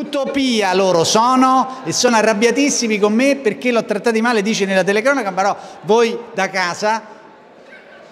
Utopia loro sono e sono arrabbiatissimi con me perché l'ho trattati male, dice nella telecronaca, però voi da casa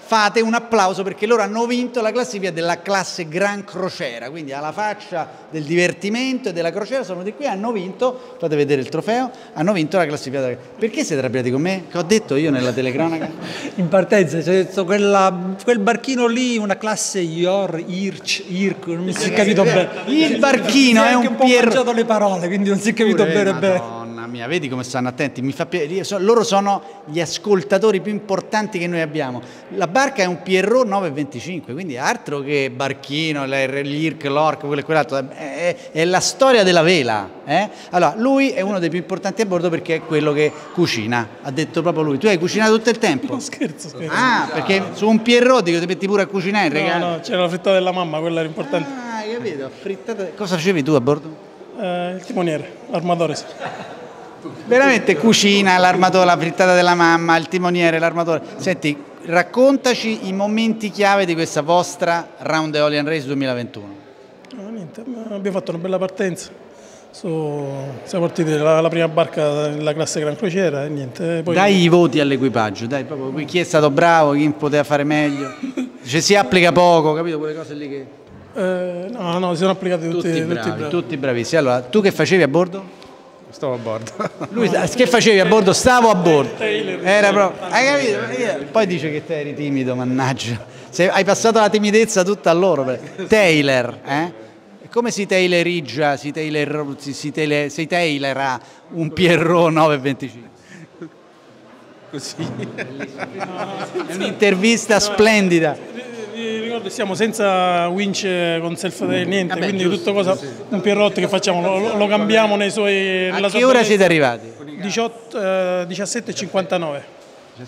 fate un applauso perché loro hanno vinto la classifica della classe Gran Crociera, quindi alla faccia del divertimento e della crociera sono di qui, hanno vinto, fate vedere il trofeo, hanno vinto la classifica. Della... Perché siete arrabbiati con me? Che ho detto io nella telecronaca? In partenza c'è detto quella, quel barchino lì, una classe Ior, Irch, Irk, non mi si è capito bene. Il barchino è un, un po' pier... mangiato le parole, quindi non si è capito Pure, bene Madonna mia, vedi come stanno attenti, mi fa piacere. So- loro sono gli ascoltatori più importanti che noi abbiamo. La barca è un Pierrot 925, quindi altro che barchino, l'IRC, l'ORC, quello e quell'altro, è, è- la storia della vela. eh? Allora, lui è uno dei più importanti a bordo perché è quello che cucina, ha detto proprio lui. Tu hai cucinato tutto il tempo? No, scherzo, scherzo. Ah, perché su un Pierrot dico, ti metti pure a cucinare, in no, regalo. no, c'era la frittata della mamma, quella era importante. Ah, capito, frittata. Cosa facevi tu a bordo? Eh, il timoniere, l'armatore. Veramente cucina, l'armatore, la frittata della mamma, il timoniere, l'armatore. Senti, raccontaci i momenti chiave di questa vostra Round the Olean Race 2021. No, niente, abbiamo fatto una bella partenza. Su- siamo partiti la, la prima barca della classe Gran Crociera e niente. Poi Dai i voti all'equipaggio, dai, proprio chi è stato bravo, chi poteva fare meglio. Cioè si applica poco, capito? Quelle cose lì che... Eh, no, no, si sono applicati tutti, Tutti tutti bravi, bravi. tutti bravissimi. Allora, tu che facevi a bordo? Stavo a bordo. Lui, che facevi a bordo? Stavo a bordo. Era proprio. Hai capito? Poi dice che te eri timido, mannaggia. Se- hai passato la timidezza tutta a loro. per- Taylor, eh? Come si tailorizza, si, tailor, si, si, tailor- si un Pierrot 925? Così. È un'intervista splendida. Ricordo siamo senza winch con self niente, Vabbè, quindi giusto, tutto cosa, un Pierrot che facciamo, lo, lo cambiamo nei suoi, A che ora siete arrivati? 18, eh, 17,59.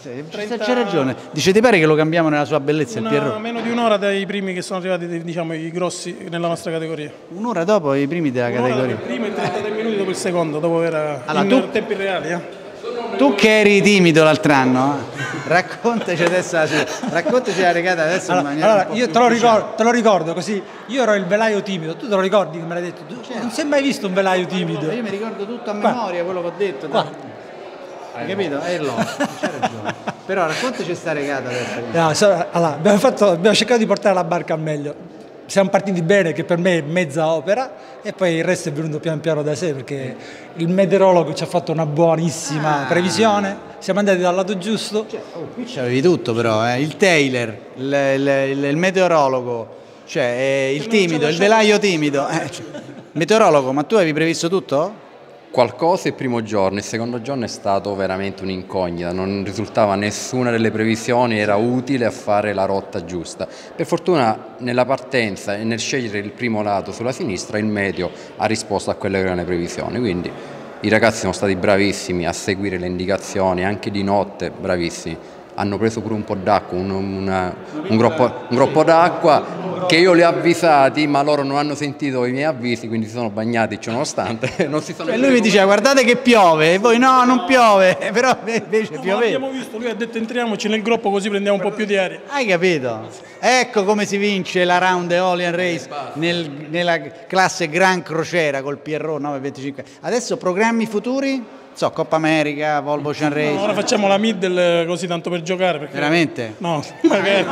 C'è ragione. Dice, ti pare che lo cambiamo nella sua bellezza il Una- Pierrot? meno di un'ora dai primi che sono arrivati, diciamo, i grossi nella nostra categoria. Un'ora dopo i primi della categoria. il primo e 33 minuti dopo il secondo, dopo era Allora, in tu- tempi reali. eh. Tu che eri timido l'altro anno, raccontaci adesso la, raccontaci la regata adesso in Allora, maniera allora, io te lo, ricordo, te lo ricordo così, io ero il velaio timido, tu te lo ricordi che me l'hai detto? Tu non si è mai visto un velaio timido? Io mi ricordo tutto a memoria quello che ho detto. Hai capito? Eh, l'ho, c'hai ragione. Però raccontaci sta regata adesso. No, so- allora, abbiamo, fatto- abbiamo cercato di portare la barca al meglio. Siamo partiti bene, che per me è mezza opera, e poi il resto è venuto pian piano da sé perché il meteorologo ci ha fatto una buonissima Ah. previsione. Siamo andati dal lato giusto. Oh, qui c'avevi tutto però, eh? il tailor, il, il- il- il meteorologo, cioè eh, il timido, il velaio timido. eh, cioè, meteorologo, ma tu avevi previsto tutto? Qualcosa il primo giorno, il secondo giorno è stato veramente un'incognita, non risultava nessuna delle previsioni, era utile a fare la rotta giusta. Per fortuna nella partenza e nel scegliere il primo lato sulla sinistra il meteo ha risposto a quelle che erano le previsioni, quindi i ragazzi sono stati bravissimi a seguire le indicazioni, anche di notte bravissimi. Hanno preso pure un po' d'acqua, un, un groppo, groppo d'acqua che io li ho avvisati, ma loro non hanno sentito i miei avvisi, quindi si sono bagnati ciononostante. Non si sono E lui mi diceva guardate che piove, e voi no, non piove, però invece No, ma pioveva. abbiamo visto, lui ha detto entriamoci nel groppo così prendiamo un po' più di aria. Hai capito? Ecco come si vince la Round Eolian Race nel- nella classe Gran Crociera col Pierrot 925. Adesso programmi futuri? So, Coppa America, Volvo Ocean Race. No, ora facciamo la middle così tanto per giocare. Perché... Veramente? No, magari.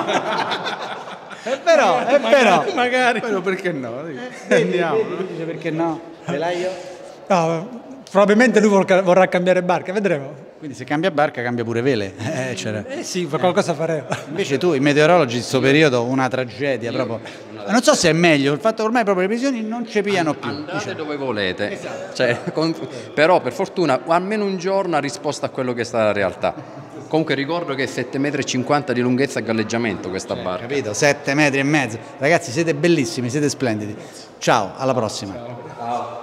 Eh, però, eh, però. magari. Però perché no? Andiamo. Dice perché no? Velaio? No, probabilmente lui vorrà, cambiare barca, vedremo. Quindi se cambia barca cambia pure vele. Eh, c'era. Eh sì, qualcosa faremo. Invece tu, i meteorologi, in questo periodo, una tragedia proprio. Non so se è meglio, il fatto che ormai proprio le previsioni non ci piano più. Andate dove volete, Cioè, con- però per fortuna almeno un giorno ha risposto a quello che è stata la realtà. Comunque ricordo che è 7,50 m di lunghezza a galleggiamento questa barca. Capito? 7 metri e mezzo. Ragazzi, siete bellissimi, siete splendidi. Ciao, alla prossima.